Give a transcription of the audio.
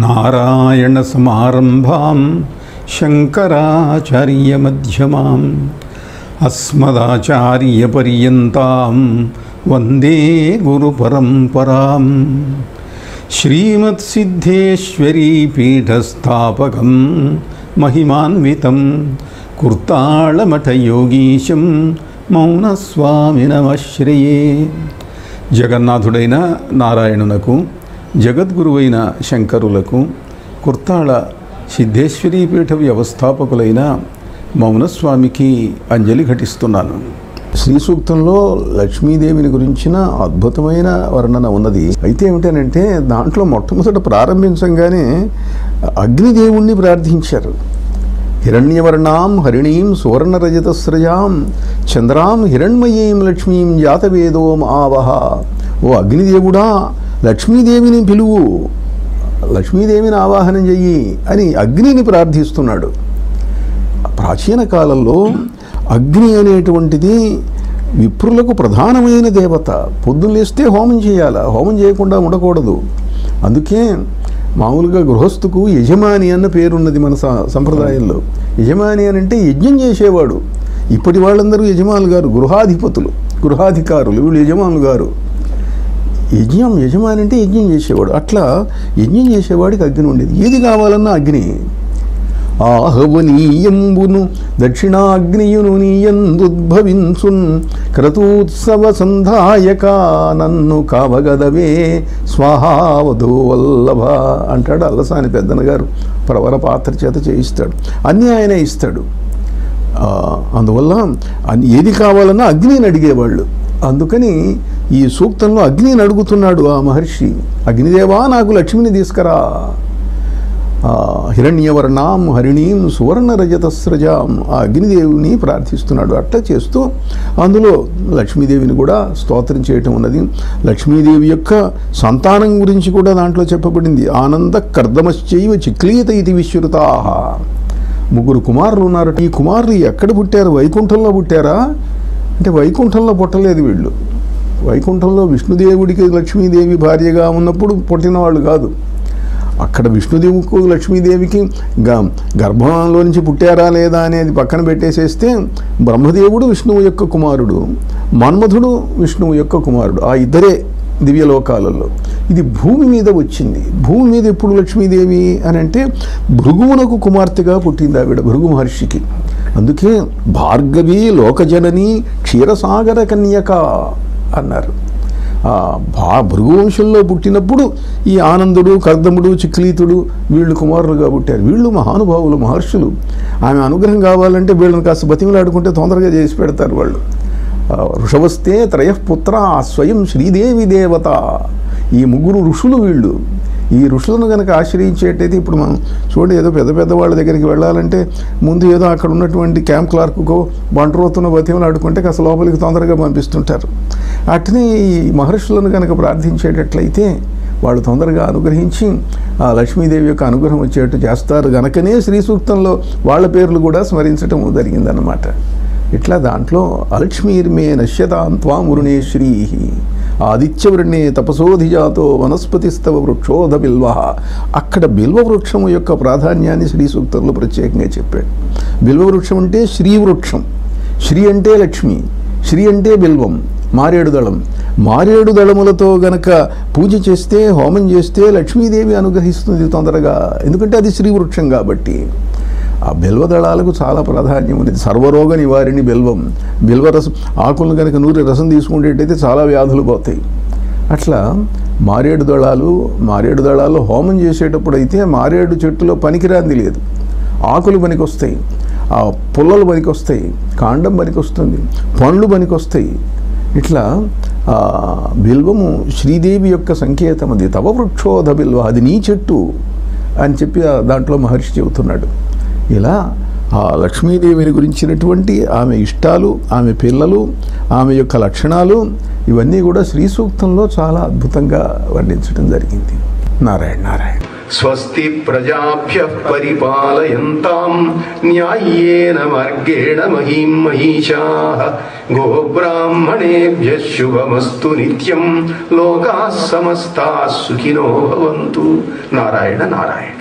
నారాయణసమారంభాం శంకరాచార్యమధ్యమాం అస్మదాచార్యపర్యంతాం వందే గురుపరంపరాం శ్రీమత్సిద్ధేశ్వరీపీఠస్థాపకం మహిమాన్వితం కుర్తాళమఠయోగీశం మౌనస్వామినమశ్రయే జగన్నాథుడైన నారాయణునకు జగద్గురువైన శంకరులకు కుర్తాళ సిద్ధేశ్వరీపీఠ వ్యవస్థాపకులైన మౌనస్వామికి అంజలి ఘటిస్తున్నాను. శ్రీ సూక్తంలో లక్ష్మీదేవిని గురించిన అద్భుతమైన వర్ణన ఉన్నది. అయితే ఏమిటనంటే దాంట్లో మొట్టమొదట ప్రారంభించంగానే అగ్నిదేవుణ్ణి ప్రార్థించారు. హిరణ్యవర్ణాం హరిణీం సువర్ణరజతశ్రయాం చంద్రాం హిరణ్మయీం లక్ష్మీం జాతవేదోం ఆవహ ఓ అగ్నిదేవుడా లక్ష్మీదేవిని పిలువు లక్ష్మీదేవిని ఆవాహనం చెయ్యి అని అగ్నిని ప్రార్థిస్తున్నాడు. ప్రాచీన కాలంలో అగ్ని అనేటువంటిది విప్రులకు ప్రధానమైన దేవత. పొద్దున్నేస్తే హోమం చేయాలి హోమం చేయకుండా ఉండకూడదు. అందుకే మామూలుగా గృహస్థుకు యజమాని అన్న పేరున్నది మన సంప్రదాయంలో. యజమాని అని అంటే యజ్ఞం చేసేవాడు. ఇప్పటి వాళ్ళందరూ యజమానులు గారు గృహాధిపతులు గృహాధికారులు వీళ్ళు యజమానులు గారు. యజ్ఞం యజమాని అంటే యజ్ఞం చేసేవాడు. అట్లా యజ్ఞం చేసేవాడికి అగ్ని ఉండేది. ఏది కావాలన్నా అగ్ని. ఆహవనీయంబును దక్షిణాగ్నియును నీయందుద్భవించున్ క్రతూత్సవ సంధాయక నన్ను కావగదవే స్వాహావధూ వల్లభ అంటాడు అల్లసాని పెద్దన గారు ప్రవర పాత్ర చేత చేయిస్తాడు. అన్నీ ఆయన ఇస్తాడు. అందువల్ల ఏది కావాలన్నా అగ్నిని అడిగేవాళ్ళు. అందుకని ఈ సూక్తంలో అగ్నిని అడుగుతున్నాడు ఆ మహర్షి. అగ్నిదేవా నాకు లక్ష్మిని తీసుకురా. హిరణ్యవర్ణాం హరిణీం సువర్ణ రజతస్రజాం ఆ అగ్నిదేవిని ప్రార్థిస్తున్నాడు. అట్లా చేస్తూ అందులో లక్ష్మీదేవిని కూడా స్తోత్రం చేయటం ఉన్నది. లక్ష్మీదేవి యొక్క సంతానం గురించి కూడా దాంట్లో చెప్పబడింది. ఆనంద కర్దమశ్చైవ చిక్లీత ఇది విశ్రుతా. ముగ్గురు కుమారులు ఉన్నారు. ఈ కుమారులు ఎక్కడ పుట్టారు? వైకుంఠంలో పుట్టారా? అంటే వైకుంఠంలో పుట్టలేదు వీళ్ళు. వైకుంఠంలో విష్ణుదేవుడికి లక్ష్మీదేవి భార్యగా ఉన్నప్పుడు పుట్టినవాళ్ళు కాదు. అక్కడ విష్ణుదేవుకు లక్ష్మీదేవికి గ- గర్భంలో నుంచి పుట్టారా లేదా అనేది పక్కన పెట్టేసేస్తే బ్రహ్మదేవుడు విష్ణువు యొక్క కుమారుడు మన్మధుడు విష్ణువు యొక్క కుమారుడు ఆ ఇద్దరే దివ్యలోకాలలో. ఇది భూమి మీద వచ్చింది. భూమి మీద ఎప్పుడు లక్ష్మీదేవి అని అంటే భృగువునకు కుమార్తెగా పుట్టింది ఆవిడ భృగు మహర్షికి. అందుకే భార్గవి లోకజనని క్షీరసాగర కన్యక అన్నారు. బా భా భృగువంశంలో పుట్టినప్పుడు ఈ ఆనందుడు కర్దముడు చిక్లీతుడు వీళ్ళు కుమారులుగా పుట్టారు. వీళ్ళు మహానుభావులు మహర్షులు. ఆమె అనుగ్రహం కావాలంటే వీళ్ళని కాస్త బతిమలాడుకుంటే తొందరగా చేసి పెడతారు వాళ్ళు. ఆ, ఋషవస్తే త్రయఃపుత్ర స్వయం శ్రీదేవి దేవత. ఈ ముగ్గురు ఋషులు వీళ్ళు. ఈ ఋషులను కనుక ఆశ్రయించేటైతే ఇప్పుడు మనం చూడండి ఏదో పెద్ద పెద్ద వాళ్ళ దగ్గరికి వెళ్ళాలంటే ముందు ఏదో అక్కడ ఉన్నటువంటి క్యాంప్ క్లార్కుకో బంటరోతున్న బతిమలు ఆడుకుంటే కాస్త లోపలికి తొందరగా పంపిస్తుంటారు. అట్నే ఈ మహర్షులను కనుక ప్రార్థించేటట్లయితే వాళ్ళు తొందరగా అనుగ్రహించి ఆ లక్ష్మీదేవి యొక్క అనుగ్రహం వచ్చేట్టు చేస్తారు. గనకనే శ్రీ సూక్తంలో వాళ్ళ పేర్లు కూడా స్మరించటం జరిగిందన్నమాట. ఇట్లా దాంట్లో అలక్ష్మీర్మే నశ్యతాం త్వామురుణే ఆదిత్యవర్ణి తపసోధిజాతో వనస్పతిస్తవ వృక్షోధ బిల్వ. అక్కడ బిల్వ వృక్షము యొక్క ప్రాధాన్యాన్ని శ్రీ సూక్తంలో ప్రత్యేకంగా చెప్పాడు. బిల్వ వృక్షం అంటే శ్రీ వృక్షం. శ్రీ అంటే లక్ష్మి. శ్రీ అంటే బిల్వం. మారేడు దళం. మారేడు దళములతో గనక పూజ చేస్తే హోమం చేస్తే లక్ష్మీదేవి అనుగ్రహిస్తుంది తొందరగా. ఎందుకంటే అది శ్రీ వృక్షం కాబట్టి. ఆ బిల్వ దళాలకు చాలా ప్రాధాన్యం ఉంది. సర్వరోగ నివారిణి బిల్వం. బిల్వ రసం ఆకులను కనుక నూరి రసం తీసుకునేటైతే చాలా వ్యాధులు పోతాయి. అట్లా మారేడు దళాలు మారేడు దళాలు హోమం చేసేటప్పుడు అయితే మారేడు చెట్టులో పనికిరాంది లేదు. ఆకులు పనికొస్తాయి. ఆ పుల్లలు పనికొస్తాయి. కాండం పనికొస్తుంది. పండ్లు పనికొస్తాయి. ఇట్లా బిల్వము శ్రీదేవి యొక్క సంకేతం అది. తవ వృక్షోధ బిల్వ అది నీ చెట్టు అని చెప్పి దాంట్లో మహర్షి చెబుతున్నాడు. ఇలా ఆ లక్ష్మీదేవిని గురించినటువంటి ఆమె ఇష్టాలు ఆమె పిల్లలు ఆమె యొక్క లక్షణాలు ఇవన్నీ కూడా శ్రీ సూక్తంలో చాలా అద్భుతంగా వర్ణించడం జరిగింది. నారాయణ నారాయణ. స్వస్తి ప్రజాభ్య పరిపాలయంతాం న్యాయేన మార్గేణ మహీం మహిషా గోబ్రాహ్మణేభ్య శుభమస్తు నిత్యం లోకా సమస్తా సుఖినో భవంతు. నారాయణ నారాయణ.